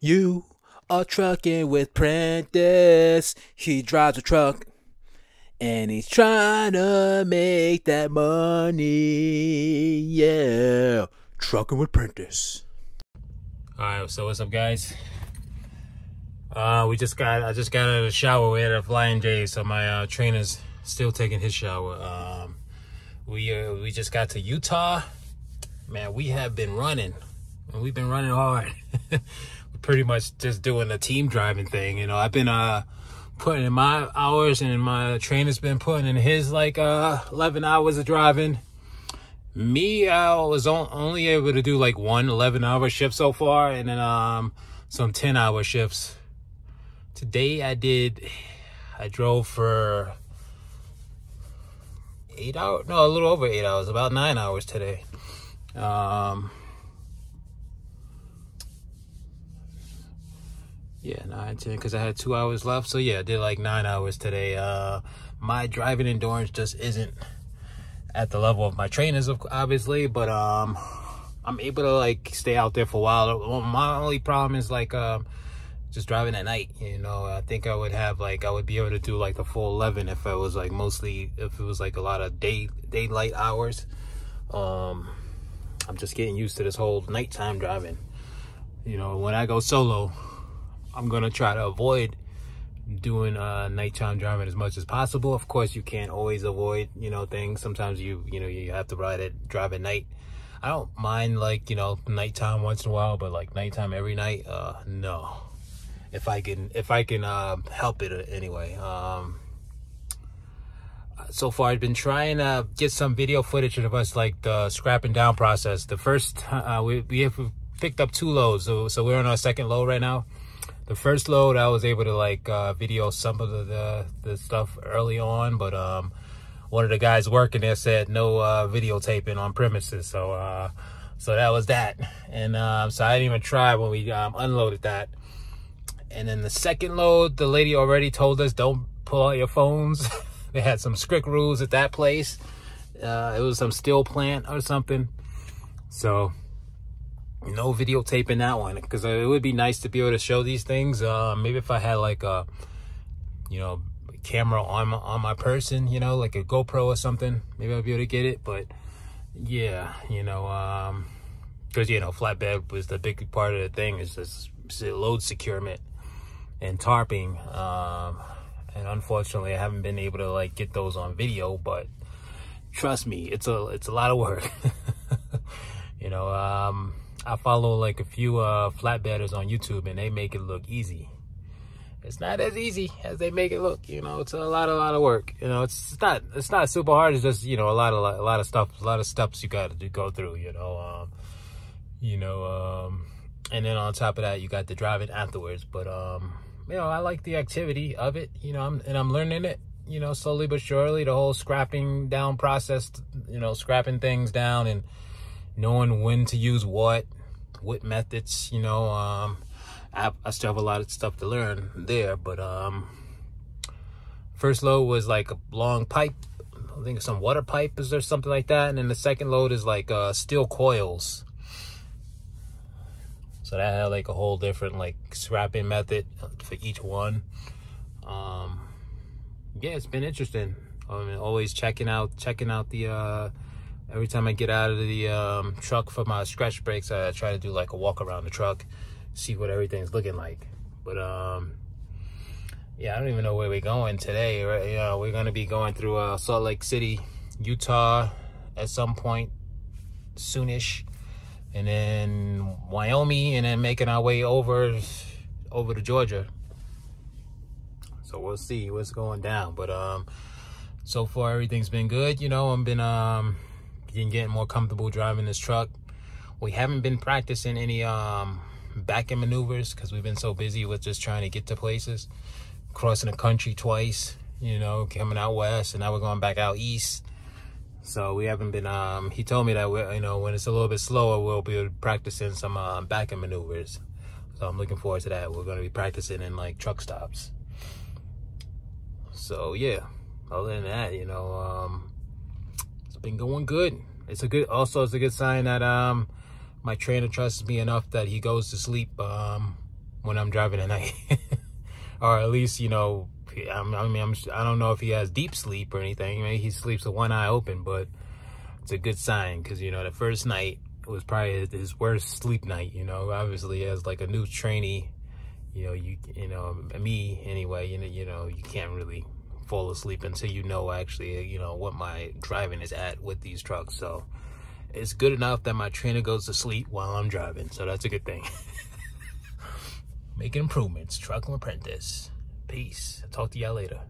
You are trucking with Prentiss. He drives a truck and he's trying to make that money. Yeah. Trucking with Prentiss. Alright, so what's up guys? Uh we just got I just got out of the shower. We had a flying J, so my uh trainer's still taking his shower. Um we uh, we just got to Utah. Man, we have been running. And we've been running hard. pretty much just doing the team driving thing. You know, I've been uh putting in my hours and my trainer's been putting in his like uh 11 hours of driving. Me, I was only able to do like one 11 hour shift so far and then um some 10 hour shifts. Today I did, I drove for eight hours, no, a little over eight hours, about nine hours today. Um, yeah nine ten because i had two hours left. So yeah i did like nine hours today. Uh my driving endurance just isn't at the level of my trainers obviously but um i'm able to like stay out there for a while. My only problem is like um just driving at night you know? I think i would have like i would be able to do like the full 11 if i was like mostly if it was like a lot of day daylight hours. Um i'm just getting used to this whole nighttime driving. You know when i go solo I'm gonna try to avoid doing uh, nighttime driving as much as possible. Of course, you can't always avoid, you know, things. Sometimes you, you know, you have to ride it, drive at night. I don't mind like, you know, nighttime once in a while, but like nighttime every night, uh, no. If I can, if I can, uh, help it uh, anyway. Um, so far I've been trying to get some video footage of us like the scrapping down process. The first, uh, we, we have picked up two loads. So, so we're on our second load right now the first load I was able to like uh, video some of the, the, stuff early on, but um, one of the guys working there said no uh, videotaping on premises, so uh, so that was that, and um, so I didn't even try when we um, unloaded that. And then the second load, the lady already told us don't pull out your phones. they had some strict rules at that place. Uh, it was some steel plant or something, so no videotaping that one because it would be nice to be able to show these things. Uh, maybe if i had like a you know camera on my, on my person you know like a gopro or something maybe i'll be able to get it. But yeah you know um because you know flatbed was the big part of the thing is this load securement and tarping um and unfortunately i haven't been able to like get those on video but trust me it's a it's a lot of work. You know um I follow like a few uh, flatbedders on YouTube and they make it look easy. It's not as easy as they make it look, you know, it's a lot, a lot of work. You know, it's not, it's not super hard. It's just, you know, a lot of, a lot of stuff, a lot of steps you got to go through, you know, um, you know, um, and then on top of that, you got the driving afterwards. But, um, you know, I like the activity of it, you know, I'm, and I'm learning it, you know, slowly but surely, the whole scrapping down process, you know, scrapping things down and knowing when to use what, what methods, you know, um, I, I still have a lot of stuff to learn there, but um, first load was like a long pipe, I think some water pipe is there something like that, and then the second load is like uh, steel coils. So that had like a whole different like scrapping method for each one. Um, yeah, it's been interesting. I mean, always checking out checking out the uh, every time I get out of the um, truck for my scratch brakes, I try to do like a walk around the truck, see what everything's looking like. But um, yeah, I don't even know where we're going today. Right? You know, we're gonna be going through uh, Salt Lake City, Utah, at some point soonish, and then Wyoming, and then making our way over over to Georgia. So we'll see what's going down. But um, so far everything's been good. You know, I've been um getting more comfortable driving this truck. We haven't been practicing any um, back end maneuvers because we've been so busy with just trying to get to places. Crossing the country twice, you know, coming out west and now we're going back out east. So we haven't been, um, he told me that, we you know, when it's a little bit slower, we'll be practicing some um, back end maneuvers. So I'm looking forward to that. We're going to be practicing in like truck stops. So yeah, other than that, you know, um, been going good. It's a good, also it's a good sign that um, my trainer trusts me enough that he goes to sleep um, when I'm driving at night. or at least, you know, I mean, I'm, I don't know if he has deep sleep or anything. Maybe he sleeps with one eye open, but it's a good sign because, you know, the first night was probably his worst sleep night, you know, obviously as like a new trainee, you know, you, you know, me anyway, you know, you know, you can't really fall asleep until you know actually, you know, what my driving is at with these trucks. So it's good enough that my trainer goes to sleep while I'm driving. So that's a good thing. Making improvements, truck apprentice. Peace. I'll talk to y'all later.